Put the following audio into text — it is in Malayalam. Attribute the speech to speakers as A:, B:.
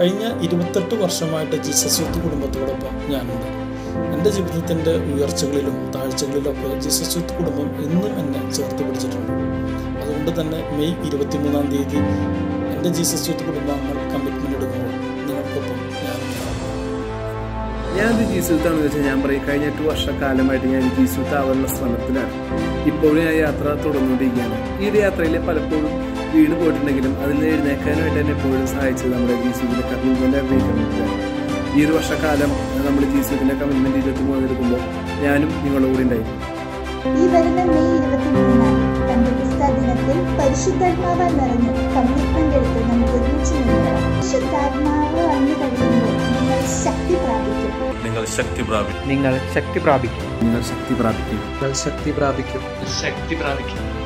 A: കഴിഞ്ഞ ഇരുപത്തെട്ട് വർഷമായിട്ട് ജീസസ് യൂത്ത് കുടുംബത്തോടൊപ്പം ഞാനുണ്ട്. എന്റെ ജീവിതത്തിന്റെ ഉയർച്ചകളിലും താഴ്ചകളിലൊക്കെ ജീസസ് യൂത്ത് കുടുംബം എന്നും എന്നെ ചേർത്ത് പിടിച്ചിട്ടുണ്ട്. അതുകൊണ്ട് തന്നെ മെയ് ഇരുപത്തിമൂന്നാം തീയതി എന്റെ ജീസസ് യൂത്ത് കുടുംബാംഗങ്ങൾ കമ്മിറ്റ്മെന്റ് എടുക്കുമ്പോൾ നിങ്ങൾക്കൊപ്പം ഞാൻ
B: ഞാനത് ജീസുത്താണെന്ന് വെച്ചാൽ ഞാൻ പറയും കഴിഞ്ഞ എട്ട് വർഷക്കാലമായിട്ട് ഞാൻ ജീസുത്താവാനുള്ള ശ്രമത്തിലാണ്. ഇപ്പോഴും ഞാൻ യാത്ര തുടർന്നുകൊണ്ടിരിക്കുകയാണ്. ഈ ഒരു യാത്രയിൽ പലപ്പോഴും വീണ് പോയിട്ടുണ്ടെങ്കിലും അതിൽ നിന്ന് എഴുന്നേക്കാനായിട്ട് എന്നെ എപ്പോഴും സഹായിച്ചത് നമ്മുടെ ജി ജീസുവിന്റെ കമ്മിറ്റ്മെന്റ് കമ്മിറ്റ്മെന്റാണ് ഈ ഒരു വർഷക്കാലം നമ്മൾ ജി ജീസുവിന്റെ കമ്മിറ്റ്മെന്റ് ഇരുപത്തി മൂന്ന് എടുക്കുമ്പോൾ ഞാനും നിങ്ങളുടെ കൂടെ ഉണ്ടായി.
C: ഈ വരുന്ന മെയ് ഇരുപത്തിമൂന്നാം പന്തകുസ്ത ദിനത്തിൽ പരിശുദ്ധാത്മാവാൽ നിറഞ്ഞ് കമ്മിറ്റ്മെന്റ് എടുത്ത് നമുക്ക് ഒരുമിച്ച് പരിശുദ്ധാത്മാവ് വന്നു കഴിയുമ്പോൾ നിങ്ങൾ ശക്തി പ്രാപിക്കും.
D: നിങ്ങൾ ശക്തി പ്രാപിക്കും.
E: നിങ്ങൾ ശക്തി പ്രാപിക്കും.
B: നിങ്ങൾ ശക്തി പ്രാപിക്കും.
E: നിങ്ങൾ ശക്തി പ്രാപിക്കും.
F: ശക്തി പ്രാപിക്കും.